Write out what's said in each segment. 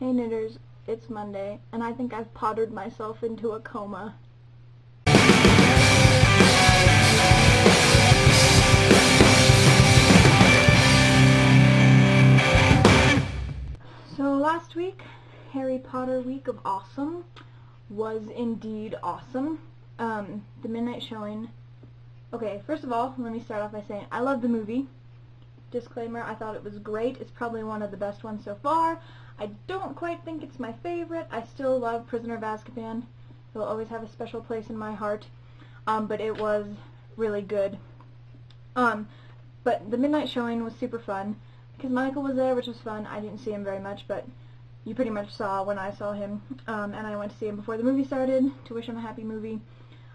Hey knitters, it's Monday, and I think I've pottered myself into a coma. So last week, Harry Potter Week of Awesome was indeed awesome. Um, the midnight showing. Okay, first of all, let me start off by saying I love the movie. Disclaimer, I thought it was great. It's probably one of the best ones so far. I don't quite think it's my favorite. I still love Prisoner of Azkaban. It will always have a special place in my heart. Um, but it was really good. Um, but the midnight showing was super fun because Michael was there, which was fun. I didn't see him very much, but you pretty much saw when I saw him. Um, and I went to see him before the movie started to wish him a happy movie.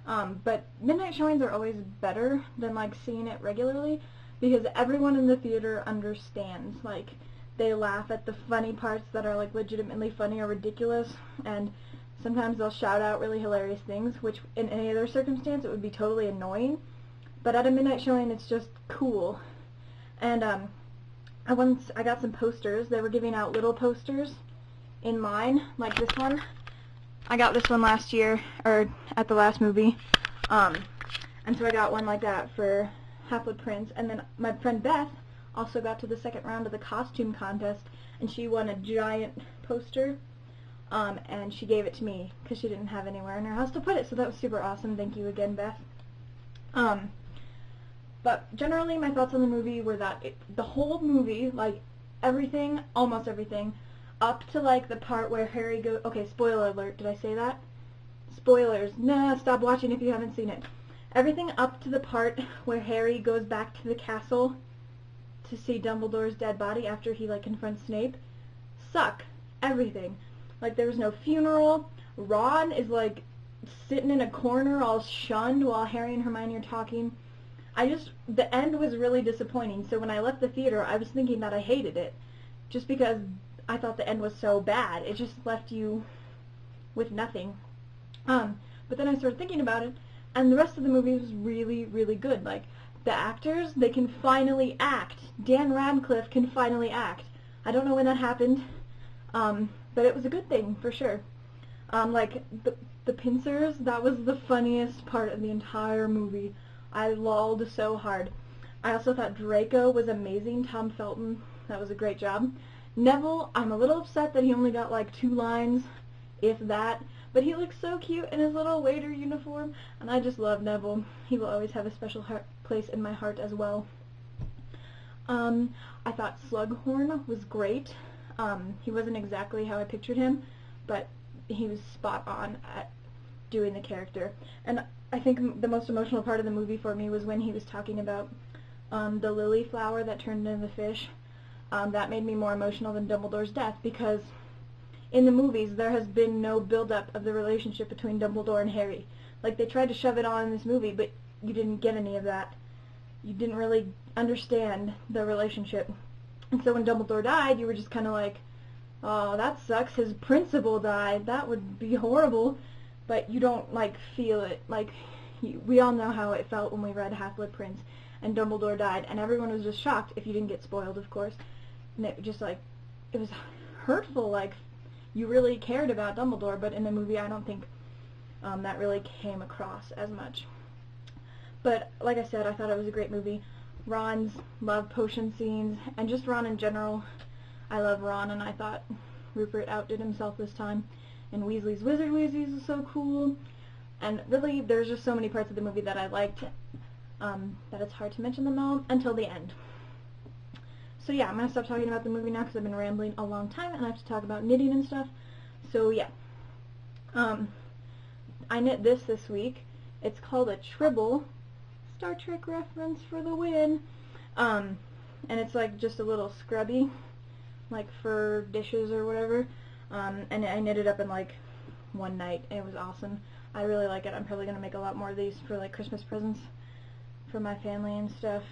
Um, but midnight showings are always better than like seeing it regularly because everyone in the theater understands. Like they laugh at the funny parts that are like legitimately funny or ridiculous, and sometimes they'll shout out really hilarious things, which in any other circumstance it would be totally annoying. But at a midnight showing, it's just cool. And um, I once I got some posters. They were giving out little posters in line, like this one. I got this one last year, or at the last movie. Um, and so I got one like that for Half-Blood Prince. And then my friend Beth also got to the second round of the costume contest, and she won a giant poster. Um, and she gave it to me because she didn't have anywhere in her house to put it, so that was super awesome. Thank you again, Beth. Um, but generally, my thoughts on the movie were that it, the whole movie, like everything, almost everything, up to like the part where Harry go. Okay, spoiler alert. Did I say that? Spoilers. Nah, stop watching if you haven't seen it. Everything up to the part where Harry goes back to the castle to see Dumbledore's dead body after he like confronts Snape suck. Everything. Like there was no funeral. Ron is like sitting in a corner all shunned while Harry and Hermione are talking. I just, the end was really disappointing. So when I left the theater, I was thinking that I hated it. Just because I thought the end was so bad. It just left you with nothing. Um, but then I started thinking about it, and the rest of the movie was really, really good. Like, the actors, they can finally act. Dan Radcliffe can finally act. I don't know when that happened, um, but it was a good thing, for sure. Um, like, the, the pincers, that was the funniest part of the entire movie. I lolled so hard. I also thought Draco was amazing. Tom Felton, that was a great job. Neville, I'm a little upset that he only got like two lines, if that, but he looks so cute in his little waiter uniform, and I just love Neville. He will always have a special heart place in my heart as well. Um, I thought Slughorn was great. Um, he wasn't exactly how I pictured him, but he was spot on at doing the character. And I think the most emotional part of the movie for me was when he was talking about um, the lily flower that turned into the fish. Um, that made me more emotional than Dumbledore's death because in the movies there has been no build-up of the relationship between Dumbledore and Harry. Like they tried to shove it on in this movie, but you didn't get any of that. You didn't really understand the relationship. And so when Dumbledore died, you were just kind of like, oh, that sucks. His principal died. That would be horrible. But you don't, like, feel it. Like, you, we all know how it felt when we read Half-Blood Prince and Dumbledore died. And everyone was just shocked, if you didn't get spoiled, of course. And it just, like, it was hurtful. Like, you really cared about Dumbledore. But in the movie, I don't think um, that really came across as much. But like I said, I thought it was a great movie. Ron's love potion scenes, and just Ron in general. I love Ron, and I thought Rupert outdid himself this time. And Weasley's Wizard Wheezes was so cool. And really, there's just so many parts of the movie that I liked um, that it's hard to mention them all until the end. So yeah, I'm going to stop talking about the movie now because I've been rambling a long time, and I have to talk about knitting and stuff. So yeah. Um, I knit this this week. It's called a tribble, Star Trek reference for the win. Um, and it's like just a little scrubby, like for dishes or whatever. Um, and I knit it up in like one night. It was awesome. I really like it. I'm probably going to make a lot more of these for like Christmas presents for my family and stuff.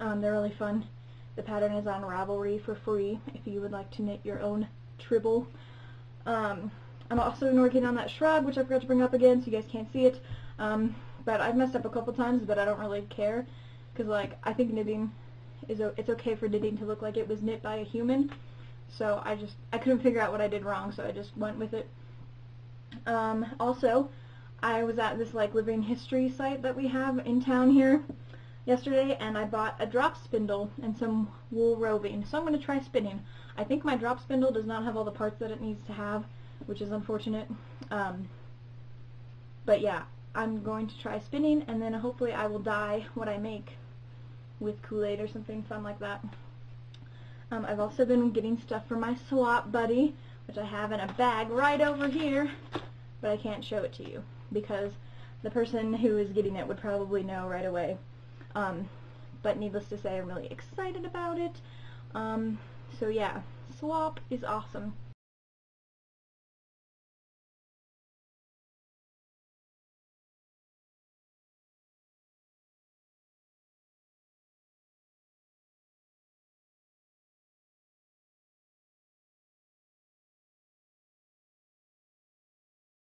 Um, they're really fun. The pattern is on Ravelry for free if you would like to knit your own tribble. Um, I'm also working on that shrug, which I forgot to bring up again, so you guys can't see it. Um, but I've messed up a couple times, but I don't really care. Because, like, I think knitting is, it's okay for knitting to look like it was knit by a human. So I just, I couldn't figure out what I did wrong, so I just went with it. Um, also, I was at this like living history site that we have in town here yesterday and I bought a drop spindle and some wool roving. So I'm going to try spinning. I think my drop spindle does not have all the parts that it needs to have, which is unfortunate. Um, but yeah, I'm going to try spinning and then hopefully I will dye what I make with Kool-Aid or something fun like that. Um, I've also been getting stuff for my swap buddy, which I have in a bag right over here, but I can't show it to you because the person who is getting it would probably know right away. Um, but needless to say, I'm really excited about it. Um, so yeah, Swap is awesome.